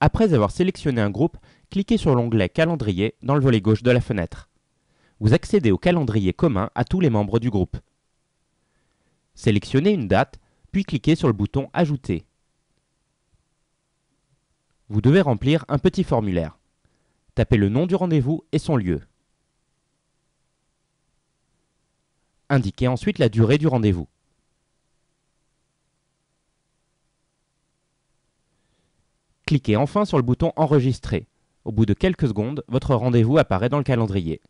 Après avoir sélectionné un groupe, cliquez sur l'onglet Calendrier dans le volet gauche de la fenêtre. Vous accédez au calendrier commun à tous les membres du groupe. Sélectionnez une date, puis cliquez sur le bouton Ajouter. Vous devez remplir un petit formulaire. Tapez le nom du rendez-vous et son lieu. Indiquez ensuite la durée du rendez-vous. Cliquez enfin sur le bouton Enregistrer. Au bout de quelques secondes, votre rendez-vous apparaît dans le calendrier.